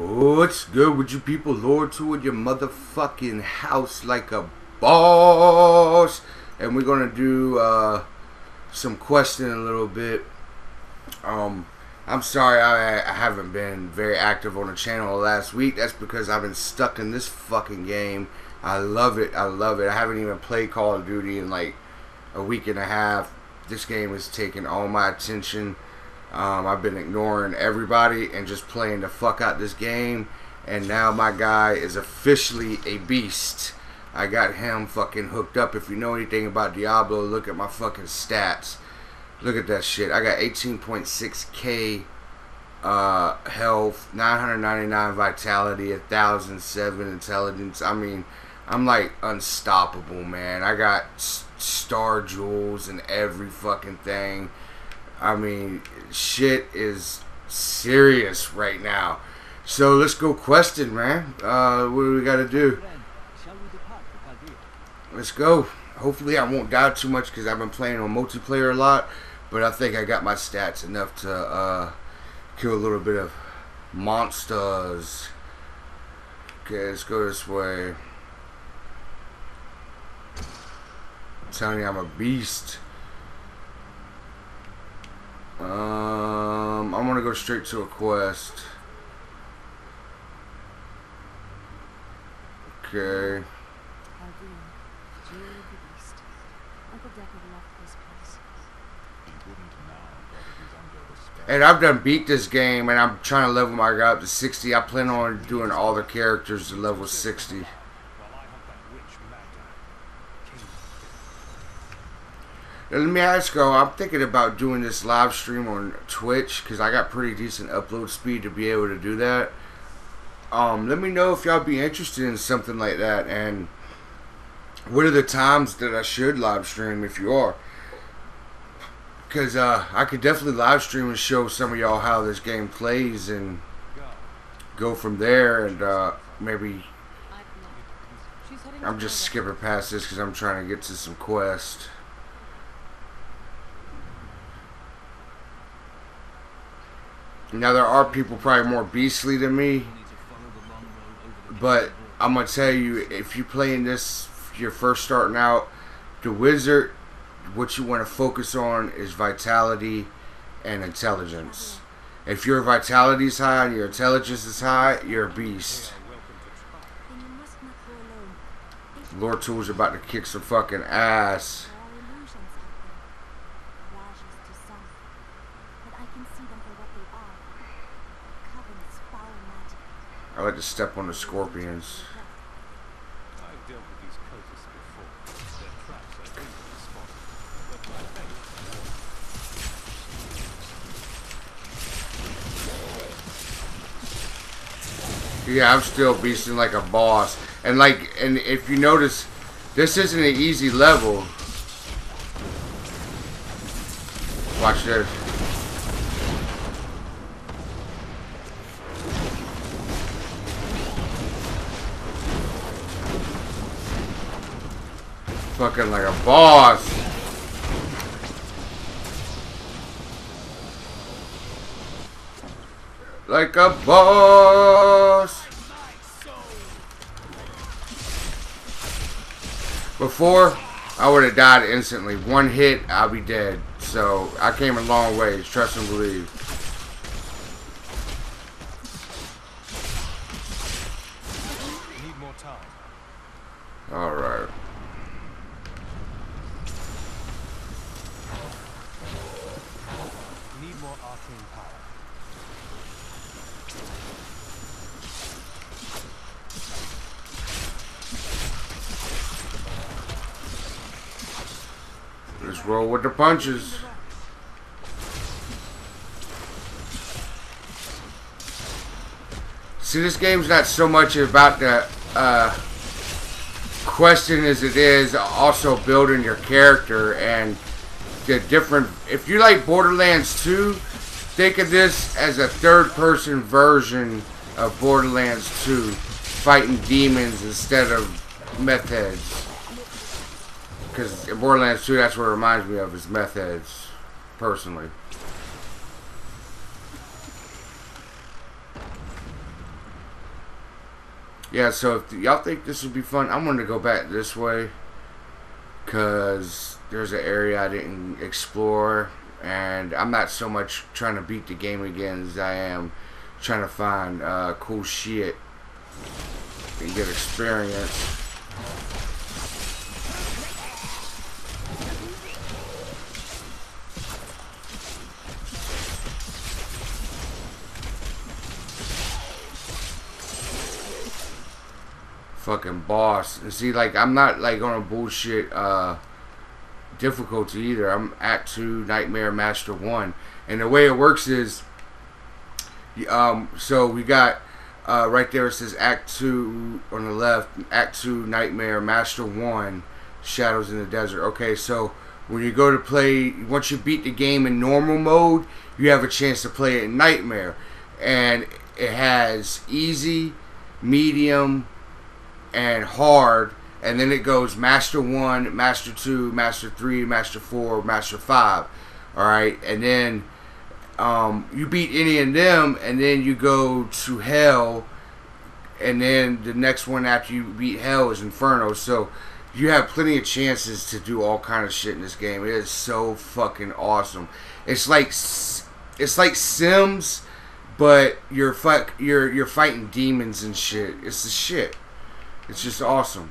What's good with you people? Lord to your motherfucking house like a boss. And we're gonna do uh, some questioning a little bit. Um, I'm sorry I, I haven't been very active on the channel last week. That's because I've been stuck in this fucking game. I love it. I love it. I haven't even played Call of Duty in like a week and a half. This game has taken all my attention. Um, I've been ignoring everybody and just playing the fuck out this game. And now my guy is officially a beast. I got him fucking hooked up. If you know anything about Diablo, look at my fucking stats. Look at that shit. I got 18.6k uh, health, 999 vitality, 1007 intelligence. I mean, I'm like unstoppable, man. I got star jewels and every fucking thing. I mean, shit is serious right now. So let's go questing, man. Uh, what do we got to do? Let's go. Hopefully I won't die too much because I've been playing on multiplayer a lot. But I think I got my stats enough to uh, kill a little bit of monsters. Okay, let's go this way. I'm telling you, I'm a beast. Um, I'm gonna go straight to a quest. Okay. And I've done beat this game, and I'm trying to level my guy up to 60. I plan on doing all the characters to level 60. Let me ask you, I'm thinking about doing this live stream on Twitch because I got pretty decent upload speed to be able to do that. Um, let me know if y'all be interested in something like that and what are the times that I should live stream if you are. Because uh, I could definitely live stream and show some of y'all how this game plays and go from there and uh, maybe I'm just skipping past this because I'm trying to get to some quest. Now there are people probably more beastly than me, but I'm gonna tell you if you're playing this, you're first starting out, the wizard, what you want to focus on is vitality and intelligence. If your vitality is high and your intelligence is high, you're a beast. Lord Tools about to kick some fucking ass. I like to step on the scorpions. Yeah, I'm still beasting like a boss. And like, and if you notice, this isn't an easy level. Watch this. Fucking like a boss. Like a boss. Before, I would have died instantly. One hit, I'll be dead. So, I came a long ways. Trust and believe. Alright. Let's roll with the punches. See, this game's not so much about the uh, question as it is also building your character and the different. If you like Borderlands 2, think of this as a third-person version of Borderlands 2, fighting demons instead of meth heads. Because Borderlands 2, that's what it reminds me of, is meth heads, personally. yeah, so if y'all think this would be fun, I'm going to go back this way because there's an area I didn't explore, and I'm not so much trying to beat the game again as I am trying to find uh, cool shit and get experience. Fucking boss. And see, like, I'm not, like, on a bullshit, uh, difficulty either. I'm at 2, Nightmare Master 1. And the way it works is, um, so we got, uh, right there it says Act 2 on the left, Act 2, Nightmare Master 1, Shadows in the Desert. Okay, so when you go to play, once you beat the game in normal mode, you have a chance to play it in Nightmare. And it has easy, medium, and hard, and then it goes Master 1, Master 2, Master 3, Master 4, Master 5. Alright, and then um, you beat any of them, and then you go to Hell, and then the next one after you beat Hell is Inferno. So you have plenty of chances to do all kind of shit in this game. It is so fucking awesome. It's like it's like Sims, but you're fuck you're you're fighting demons and shit. It's the shit. It's just awesome.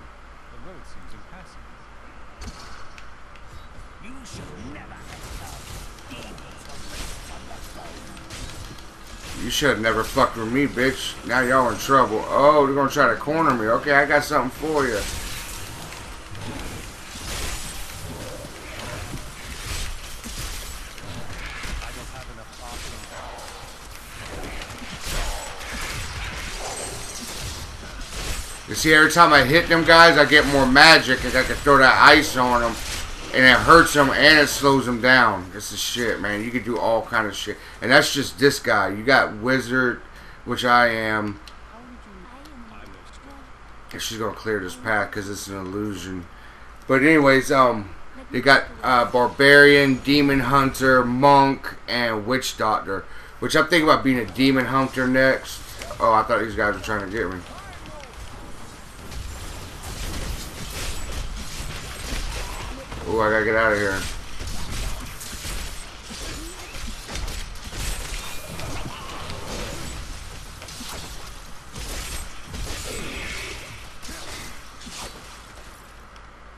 You should have never fucked with me, bitch. Now y'all in trouble. Oh, they're gonna try to corner me. Okay, I got something for you. You see, every time I hit them guys, I get more magic because I can throw that ice on them. And it hurts them and it slows them down. This is shit, man. You can do all kind of shit. And that's just this guy. You got Wizard, which I am. And she's going to clear this path because it's an illusion. But anyways, um, they got uh, Barbarian, Demon Hunter, Monk, and Witch Doctor. Which I'm thinking about being a Demon Hunter next. Oh, I thought these guys were trying to get me. Oh, I gotta get out of here.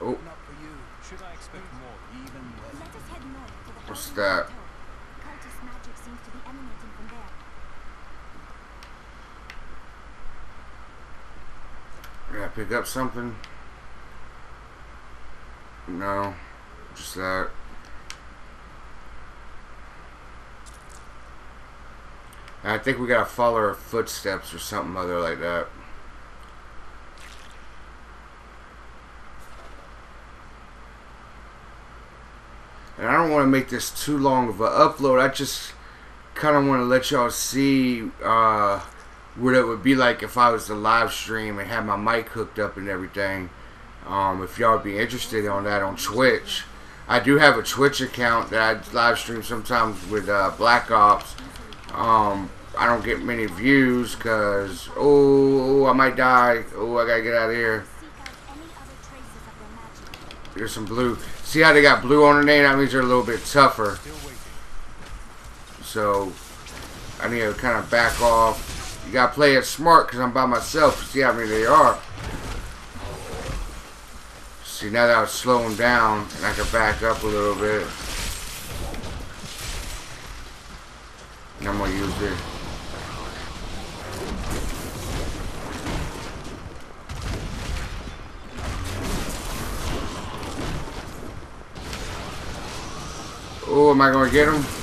Oh. What's that? Yeah, pick up something. No, just that. I think we gotta follow her footsteps or something other like that. And I don't want to make this too long of an upload. I just kind of want to let y'all see uh, what it would be like if I was to live stream and have my mic hooked up and everything. Um, if y'all be interested on that on Twitch, I do have a Twitch account that I live stream sometimes with uh, Black Ops. Um, I don't get many views because, oh, I might die. Oh, I gotta get out of here. There's some blue. See how they got blue on their name? That means they're a little bit tougher. So, I need to kind of back off. You gotta play it smart because I'm by myself. See how many they are. See, now that I was slowing down, and I can back up a little bit. And I'm going to use this. Oh, am I going to get him?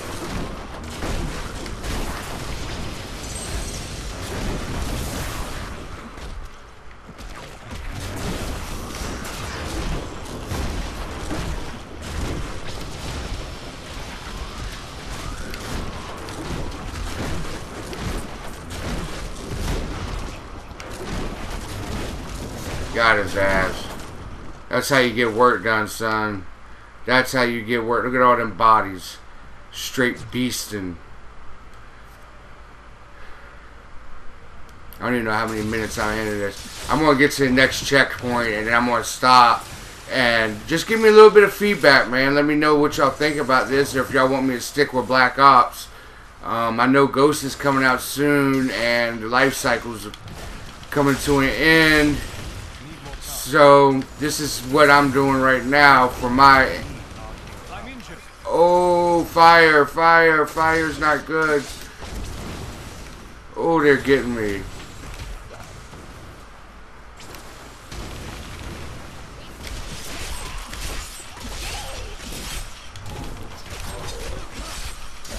Got his ass. That's how you get work done, son. That's how you get work. Look at all them bodies. Straight beasting. I don't even know how many minutes I'm into this. I'm gonna get to the next checkpoint and then I'm gonna stop and just give me a little bit of feedback, man. Let me know what y'all think about this, or if y'all want me to stick with Black Ops. Um, I know Ghost is coming out soon, and life cycle's coming to an end. So this is what I'm doing right now for my. Oh, fire, fire, fire's not good. Oh, they're getting me.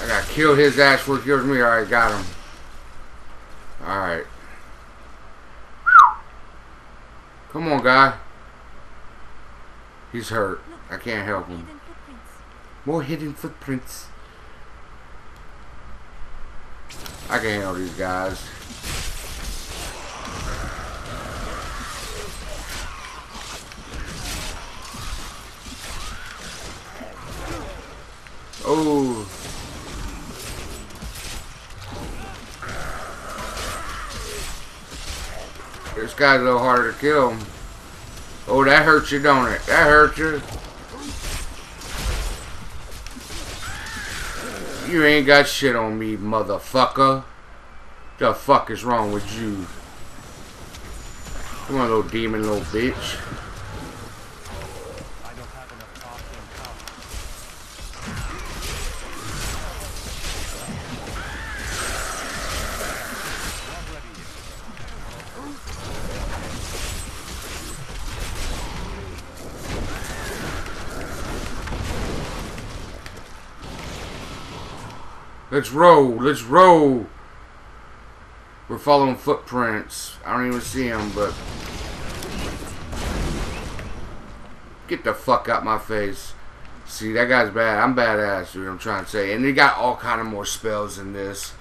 I got killed his ass he kills me. Alright, got him. Alright. Come on, guy. He's hurt. I can't help him. More hidden footprints. I can handle these guys. Oh. This guy's a little harder to kill. Oh, that hurts you, don't it? That hurts you. You ain't got shit on me, motherfucker. The fuck is wrong with you? Come on, little demon, little bitch. Let's roll. Let's roll. We're following footprints. I don't even see them, but... Get the fuck out my face. See, that guy's bad. I'm badass, dude. I'm trying to say. And they got all kind of more spells in this.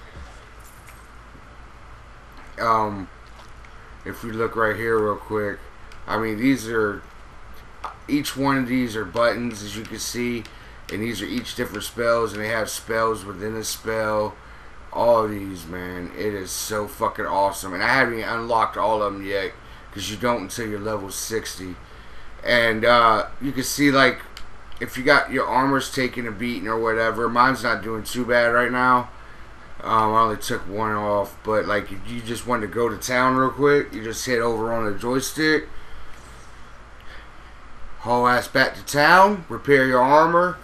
Um, if we look right here real quick. I mean, these are... Each one of these are buttons, as you can see and these are each different spells and they have spells within a spell. All these man. It is so fucking awesome. And I haven't unlocked all of them yet because you don't until you're level 60 and uh, you can see like if you got your armor's taking a beating or whatever mine's not doing too bad right now. Um, I only took one off but like if you just wanted to go to town real quick you just hit over on the joystick. Haul ass back to town repair your armor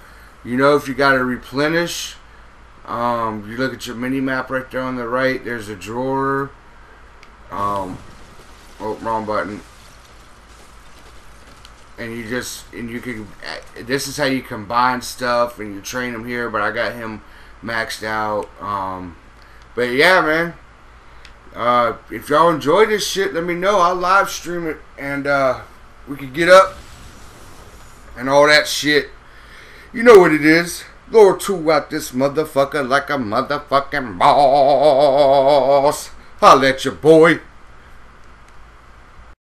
you know if you got to replenish, um, you look at your mini map right there on the right. There's a drawer. Um, oh, wrong button. And you just and you can. This is how you combine stuff and you train them here. But I got him maxed out. Um, but yeah, man. Uh, if y'all enjoy this shit, let me know. I'll live stream it and uh, we can get up and all that shit. You know what it is. Lord Tool out this motherfucker like a motherfucking boss. I'll let your boy.